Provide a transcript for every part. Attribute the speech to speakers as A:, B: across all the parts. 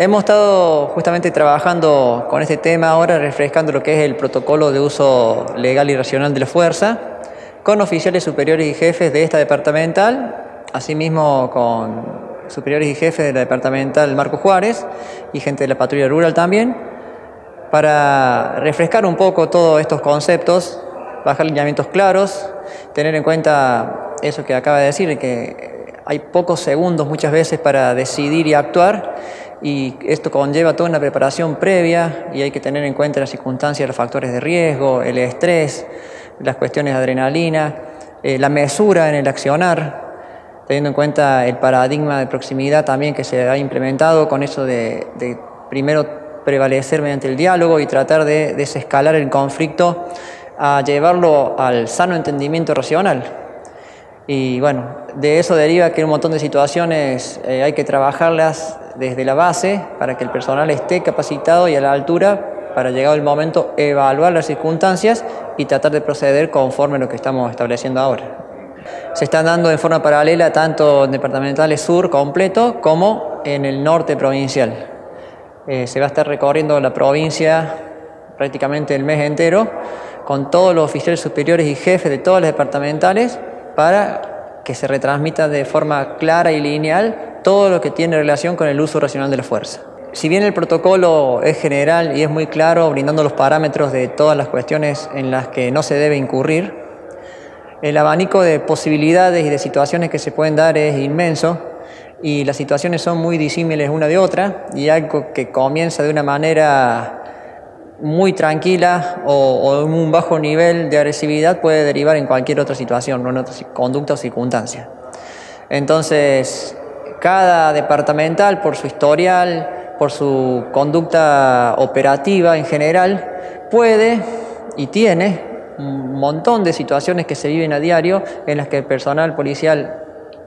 A: Hemos estado justamente trabajando con este tema ahora, refrescando lo que es el protocolo de uso legal y racional de la fuerza, con oficiales superiores y jefes de esta departamental, asimismo con superiores y jefes de la departamental Marco Juárez y gente de la patrulla rural también, para refrescar un poco todos estos conceptos, bajar lineamientos claros, tener en cuenta eso que acaba de decir, que hay pocos segundos muchas veces para decidir y actuar y esto conlleva toda una preparación previa y hay que tener en cuenta las circunstancias, los factores de riesgo, el estrés, las cuestiones de adrenalina, eh, la mesura en el accionar, teniendo en cuenta el paradigma de proximidad también que se ha implementado con eso de, primero prevalecer mediante el diálogo y tratar de desescalar el conflicto a llevarlo al sano entendimiento racional. Y bueno, de eso deriva que un montón de situaciones eh, hay que trabajarlas desde la base para que el personal esté capacitado y a la altura para llegado el momento evaluar las circunstancias y tratar de proceder conforme a lo que estamos estableciendo ahora. Se están dando de forma paralela tanto en departamentales sur completo como en el norte provincial. Eh, se va a estar recorriendo la provincia prácticamente el mes entero con todos los oficiales superiores y jefes de todas las departamentales para que se retransmita de forma clara y lineal todo lo que tiene relación con el uso racional de la fuerza. Si bien el protocolo es general y es muy claro, brindando los parámetros de todas las cuestiones en las que no se debe incurrir, el abanico de posibilidades y de situaciones que se pueden dar es inmenso y las situaciones son muy disímiles una de otra y algo que comienza de una manera muy tranquila o, en un bajo nivel de agresividad puede derivar en cualquier otra situación, en otra conducta o circunstancia. Entonces, cada departamental, por su historial, por su conducta operativa en general, puede y tiene un montón de situaciones que se viven a diario en las que el personal policial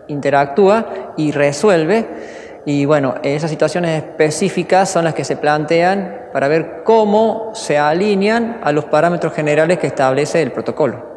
A: interactúa y resuelve. Y bueno, esas situaciones específicas son las que se plantean para ver cómo se alinean a los parámetros generales que establece el protocolo.